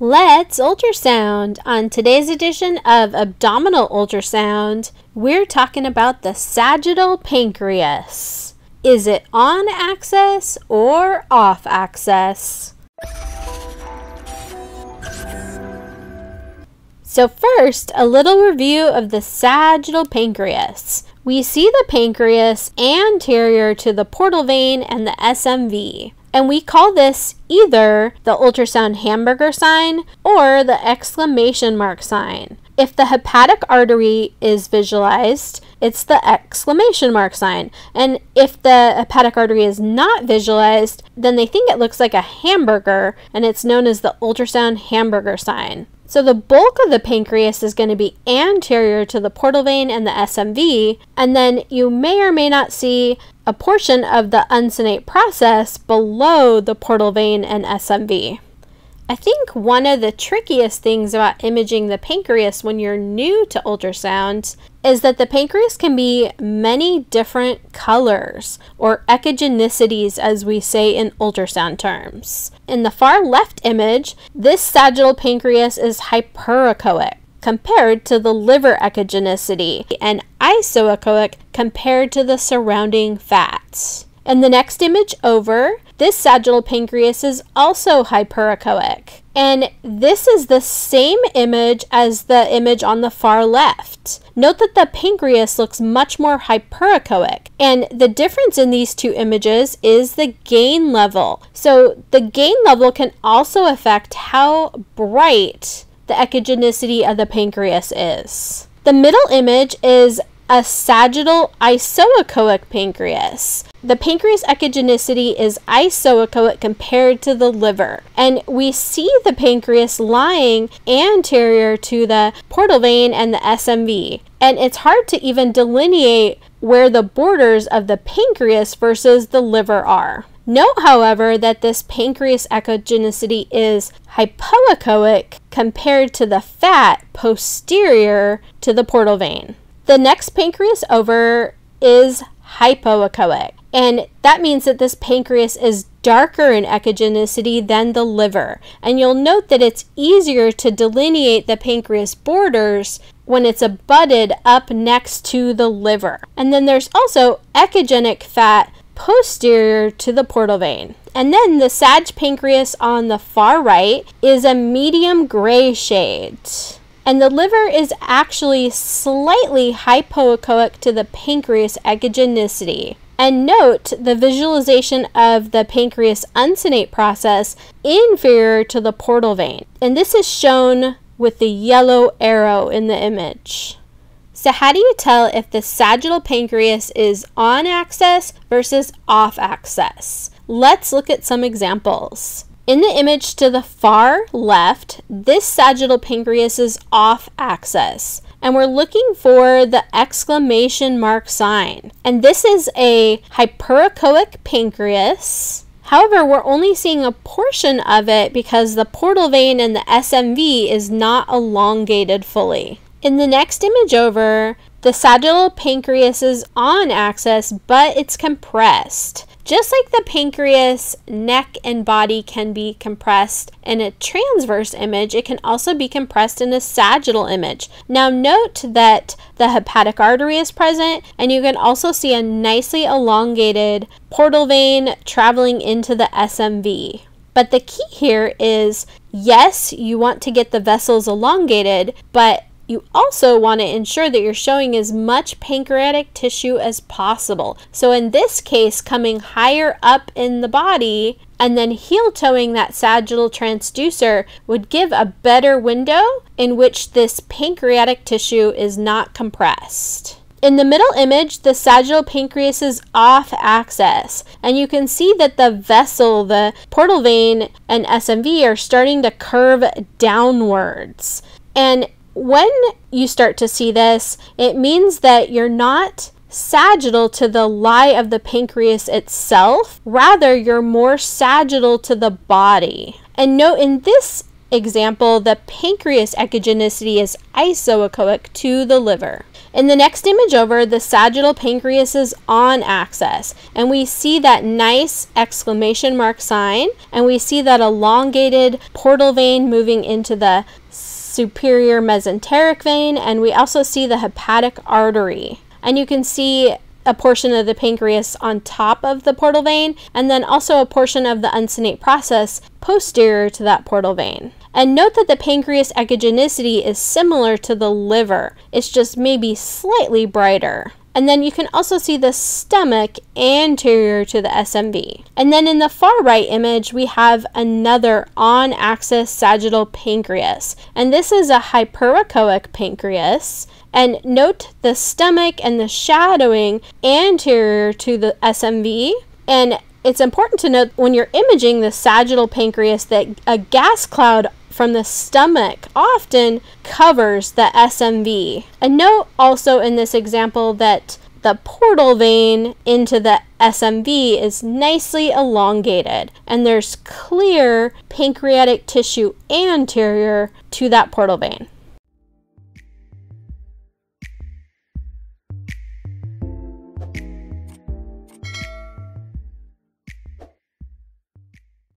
Let's ultrasound. On today's edition of Abdominal Ultrasound, we're talking about the sagittal pancreas. Is it on axis or off axis? So first, a little review of the sagittal pancreas. We see the pancreas anterior to the portal vein and the SMV. And we call this either the ultrasound hamburger sign or the exclamation mark sign. If the hepatic artery is visualized, it's the exclamation mark sign. And if the hepatic artery is not visualized, then they think it looks like a hamburger and it's known as the ultrasound hamburger sign. So the bulk of the pancreas is going to be anterior to the portal vein and the SMV, and then you may or may not see a portion of the uncinate process below the portal vein and SMV. I think one of the trickiest things about imaging the pancreas when you're new to ultrasound is that the pancreas can be many different colors or echogenicities, as we say in ultrasound terms. In the far left image, this sagittal pancreas is hyperechoic compared to the liver echogenicity and isoechoic compared to the surrounding fats. In the next image over, this sagittal pancreas is also hyperechoic. And this is the same image as the image on the far left. Note that the pancreas looks much more hyperechoic. And the difference in these two images is the gain level. So the gain level can also affect how bright the echogenicity of the pancreas is. The middle image is a sagittal isoechoic pancreas. The pancreas echogenicity is isoechoic compared to the liver, and we see the pancreas lying anterior to the portal vein and the SMV. And it's hard to even delineate where the borders of the pancreas versus the liver are. Note, however, that this pancreas echogenicity is hypoechoic compared to the fat posterior to the portal vein. The next pancreas over is hypoechoic. And that means that this pancreas is darker in echogenicity than the liver. And you'll note that it's easier to delineate the pancreas borders when it's abutted up next to the liver. And then there's also echogenic fat posterior to the portal vein. And then the sag pancreas on the far right is a medium gray shade. And the liver is actually slightly hypoechoic to the pancreas echogenicity. And note the visualization of the pancreas uncinate process inferior to the portal vein. And this is shown with the yellow arrow in the image. So how do you tell if the sagittal pancreas is on axis versus off axis? Let's look at some examples. In the image to the far left, this sagittal pancreas is off axis. And we're looking for the exclamation mark sign. And this is a hyperechoic pancreas. However, we're only seeing a portion of it because the portal vein and the SMV is not elongated fully. In the next image over, the sagittal pancreas is on axis, but it's compressed. Just like the pancreas, neck and body can be compressed in a transverse image, it can also be compressed in a sagittal image. Now note that the hepatic artery is present and you can also see a nicely elongated portal vein traveling into the SMV. But the key here is yes, you want to get the vessels elongated, but you also want to ensure that you're showing as much pancreatic tissue as possible. So in this case, coming higher up in the body and then heel toeing that sagittal transducer would give a better window in which this pancreatic tissue is not compressed. In the middle image, the sagittal pancreas is off axis, and you can see that the vessel, the portal vein, and SMV are starting to curve downwards. And when you start to see this, it means that you're not sagittal to the lie of the pancreas itself, rather, you're more sagittal to the body. And note in this example, the pancreas echogenicity is isoechoic to the liver. In the next image over, the sagittal pancreas is on axis, and we see that nice exclamation mark sign, and we see that elongated portal vein moving into the superior mesenteric vein, and we also see the hepatic artery. And you can see a portion of the pancreas on top of the portal vein, and then also a portion of the uncinate process posterior to that portal vein. And note that the pancreas echogenicity is similar to the liver, it's just maybe slightly brighter. And then you can also see the stomach anterior to the SMV. And then in the far right image, we have another on axis sagittal pancreas. And this is a hyperechoic pancreas. And note the stomach and the shadowing anterior to the SMV. And it's important to note when you're imaging the sagittal pancreas that a gas cloud from the stomach often covers the SMV. And note also in this example that the portal vein into the SMV is nicely elongated, and there's clear pancreatic tissue anterior to that portal vein.